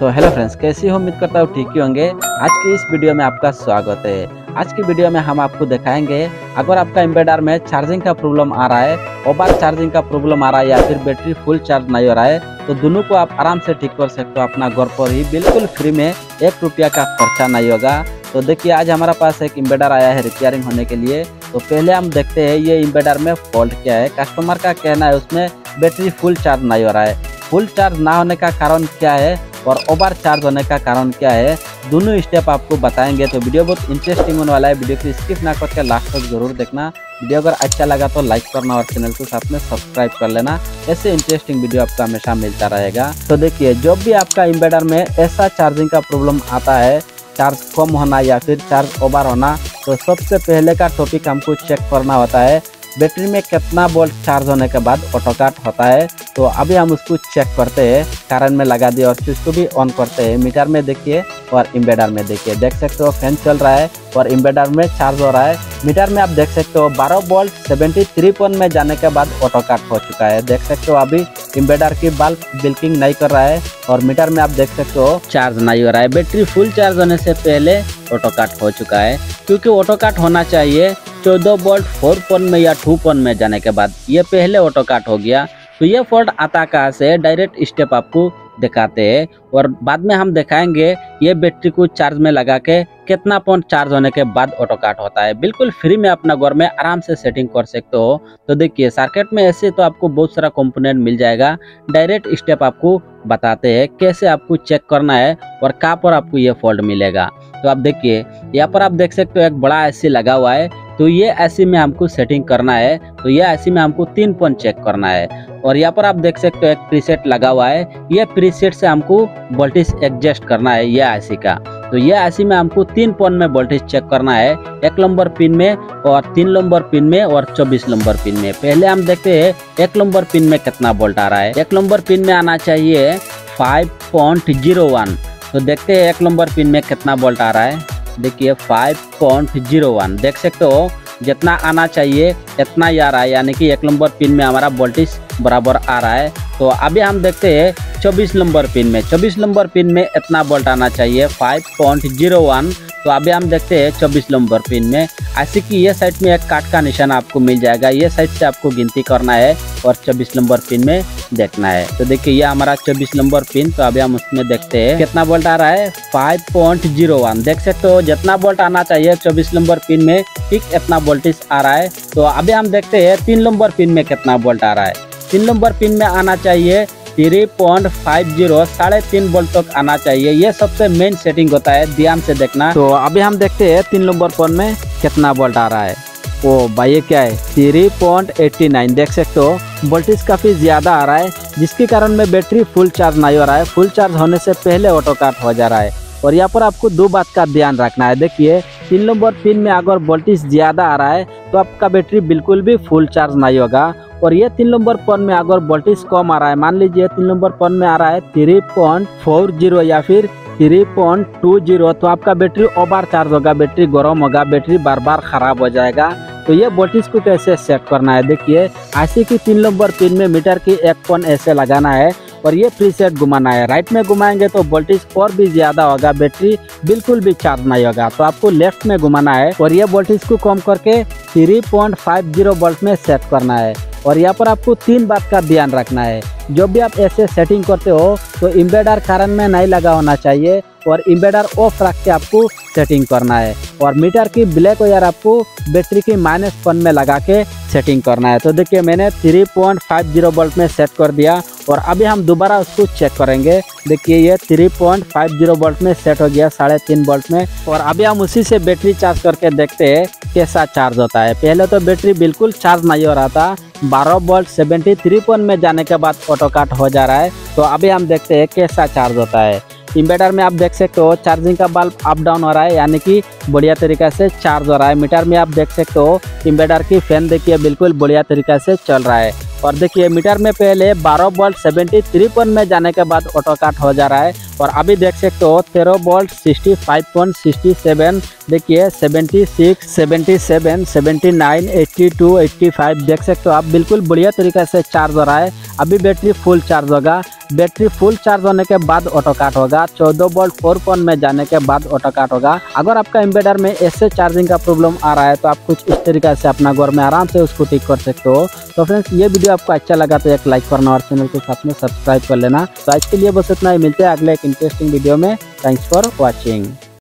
तो hello friends कैसी हो? उम्मीद करता हूँ ठीक ही होंगे। आज की इस वीडियो में आपका स्वागत है। आज की वीडियो में हम आपको दिखाएँगे, अगर आपका इन्वर्टर में चार्जिंग का प्रॉब्लम आ रहा है ओवर चार्जिंग का प्रॉब्लम आ रहा है या फिर बैटरी फुल चार्ज नहीं हो रहा है तो दोनों को आप आराम से ठीक कर सकते हो। अपना घर पर ही बिल्कुल फ्री में एक रुपया का खर्चा नहीं होगा। तो देखिए, आज हमारा पास एक इन्वर्टर आया है रिपेयरिंग होने के लिए। तो पहले हम देखते हैं, ये इन्वर्टर में फॉल्ट क्या है? कस्टमर का कहना है, उसमें बैटरी फुल चार्ज नहीं हो रहा है। फुल चार्ज ना होने का कारण क्या है और ओवर चार्ज होने का कारण क्या है, दोनों स्टेप आपको बताएँगे। तो वीडियो बहुत इंटरेस्टिंग होने वाला है। वीडियो को स्किप ना करके लास्ट तक ज़रूर देखना। वीडियो अगर अच्छा लगा तो लाइक करना और चैनल को साथ में सब्सक्राइब कर लेना। ऐसे इंटरेस्टिंग वीडियो आपका हमेशा मिलता रहेगा। तो देखिए, जब भी आपका इन्वर्टर में ऐसा चार्जिंग का प्रॉब्लम आता है चार्ज कम होना या फिर चार्ज ओवर होना तो सबसे पहले का टॉपिक हमको चेक करना होता है बैटरी में कितना वोल्ट चार्ज होने के बाद ऑटो काट होता है तो अभी हम उसको चेक करते हैं कारण में लगा दिए और स्विच को भी ऑन करते हैं। मीटर में देखिए और इन्वर्टर में देखिए। देख सकते हो फ़ैन चल रहा है और इन्वर्टर में चार्ज हो रहा है। मीटर में आप देख सकते हो 12 वोल्ट 73 पॉइंट में जाने के बाद ऑटो काट हो चुका है। देख सकते हो अभी इन्वर्टर की बल्ब बिल्किंग नहीं कर रहा है और मीटर में आप देख सकते हो चार्ज नहीं हो रहा है। बैटरी फुल चार्ज होने से पहले ऑटो काट हो चुका है। क्योंकि ऑटो काट होना चाहिए चौदह वोल्ट फोर पॉन में या टू पॉन में जाने के बाद ये पहले ऑटो काट हो गया। तो ये फॉल्ट आता कहाँ से? डायरेक्ट स्टेप आपको दिखाते हैं। और बाद में हम दिखाएँगे ये बैटरी को चार्ज में लगा के कितना पॉइंट चार्ज होने के बाद ऑटो काट होता है। बिल्कुल फ्री में अपना घर में आराम से सेटिंग कर सकते हो। तो देखिए सर्किट में ऐसे तो आपको बहुत सारा कंपोनेंट मिल जाएगा। डायरेक्ट स्टेप आपको बताते हैं कैसे आपको चेक करना है और कहाँ पर आपको ये फॉल्ट मिलेगा। तो आप देखिए, यहाँ पर आप देख सकते हो एक बड़ा एसी लगा हुआ है। तो ये एसी में हमको सेटिंग करना है तो ये एसी में हमको तीन पॉइंट चेक करना है। और यहाँ पर आप देख सकते हो एक प्रीसेट लगा हुआ है। ये प्रीसेट से हमको वोल्टेज एडजस्ट करना है ये एसी का। तो ये एसी में हमको तीन पॉइंट में वोल्टेज चेक करना है। एक नंबर पिन में और तीन नंबर पिन में और चौबीस नंबर पिन में। पहले हम देखते हैं एक नंबर पिन में कितना वोल्ट आ रहा है। एक नंबर पिन में आना चाहिए फाइव पॉइंट ज़ीरो वन तो देखते हैं एक नंबर पिन में कितना वोल्ट आ रहा है। देखिए फाइव पॉइंट ज़ीरो वन देख सकते हो, जितना आना चाहिए, इतना ही आ रहा है। यानी कि एक नंबर पिन में हमारा वोल्टेज बराबर आ रहा है। तो अभी हम देखते हैं 24 नंबर पिन में 24 नंबर पिन में इतना वोल्ट आना चाहिए 5.01 तो अभी हम देखते हैं 24 नंबर पिन में। ऐसे कि ये साइड में एक काट का निशान आपको मिल जाएगा। ये साइड से आपको गिनती करना है और 24 नंबर पिन में देखना है। तो देखिए, ये हमारा 24 नंबर पिन। तो अभी हम उसमें देखते हैं कितना बोल्ट आ रहा है? 5.01 देख सकते हो, जितना बोल्ट आना चाहिए 24 नंबर पिन में, ठीक इतना वोल्टेज आ रहा है। तो अभी हम देखते हैं तीन नंबर पिन में कितना वोल्ट आ रहा है। तीन नंबर पिन में आना चाहिए थ्री पॉइंट फाइव ज़ीरो साढ़े तीन वोल्ट तक आना चाहिए। ये सबसे मेन सेटिंग होता है, ध्यान से देखना। तो अभी हम देखते हैं, तीन नंबर फ़ोन में कितना वोल्ट आ रहा है। ओ भाई, ये क्या है? थ्री पॉइंट एट्टी नाइन देख सकते हो वोल्टेज काफ़ी ज़्यादा आ रहा है, जिसके कारण में बैटरी फुल चार्ज नहीं हो रहा है। फुल चार्ज होने से पहले ऑटो काट हो जा रहा है। और यहाँ पर आपको दो बात का ध्यान रखना है। देखिए, तीन नंबर पिन में अगर वोल्टेज ज़्यादा आ रहा है तो आपका बैटरी बिल्कुल भी फुल चार्ज नहीं होगा। और ये तीन नंबर फ़ोन में अगर वोल्टेज कम आ रहा है, मान लीजिए तीन नंबर फ़ोन में आ रहा है थ्री पॉइंट फोर ज़ीरो या फिर थ्री पॉइंट टू ज़ीरो तो आपका बैटरी ओवर चार्ज होगा, बैटरी गर्म होगा, बैटरी बार बार खराब हो जाएगा। तो ये वोल्टेज को कैसे सेट करना है? देखिए ऐसे की तीन नंबर पिन में मीटर की एक पॉइंट ऐसे लगाना है और ये प्रीसेट घुमाना है। राइट में घुमाएँगे तो वोल्टेज और भी ज़्यादा होगा, बैटरी बिल्कुल भी चार्ज नहीं होगा। तो आपको लेफ़्ट में घुमाना है और ये वोल्टेज को कम करके three point five zero volt में सेट करना है। और यहाँ पर आपको तीन बात का ध्यान रखना है। जब भी आप ऐसे सेटिंग करते हो तो इम्बेडर कारण में नहीं लगा होना चाहिए और इम्बेडर ऑफ़ रख के आपको सेटिंग करना है। और मीटर की ब्लैक वायर आपको बैटरी की माइनस वन में लगा के सेटिंग करना है। तो देखिए, मैंने 3.50 वोल्ट में सेट कर दिया और अभी हम दोबारा उसको चेक करेंगे। देखिए, ये 3.50 वोल्ट में सेट हो गया, साढ़े तीन वोल्ट में। और अभी हम उसी से बैटरी चार्ज करके देखते हैं, कैसा चार्ज होता है। पहले तो बैटरी बिल्कुल चार्ज नहीं हो रहा था बारह वोल्ट सेवेंटी थ्री पॉइंट में जाने के बाद ऑटो काट हो जा रहा है तो अभी हम देखते हैं कैसा चार्ज होता है। इन्वेटर में आप देख सकते हो चार्जिंग का बल्ब अप डाउन हो रहा है, यानी कि बढ़िया तरीका से चार्ज हो रहा है। मीटर में आप देख सकते हो इन्वर्टर की फ़ैन देखिए, बिल्कुल बढ़िया तरीका से चल रहा है। और देखिए मीटर में पहले 12 वोल्ट 73 पॉइंट में जाने के बाद ऑटो काट हो जा रहा है। और अभी देख सकते हो 13 वोल्ट 65.67 देखिए 76 77 79 82 85 देख सकते हो आप, बिल्कुल बढ़िया तरीके से चार्ज हो रहा है। अभी बैटरी फुल चार्ज होगा। बैटरी फुल चार्ज होने के बाद ऑटो काट होगा। 14 वोल्ट फोर पॉइंट में जाने के बाद ऑटो काट होगा। अगर आपका इन्वर्टर में ऐसे चार्जिंग का प्रॉब्लम आ रहा है तो आप कुछ इस तरीके से अपना घर में आराम से उसको ठीक कर सकते हो। तो फ्रेंड्स ये वीडियो आपको अच्छा लगा तो एक लाइक करना और चैनल के साथ में सब्सक्राइब कर लेना। तो आज के लिए बस इतना ही, मिलते हैं अगले एक इंटरेस्टिंग वीडियो में। Thanks for watching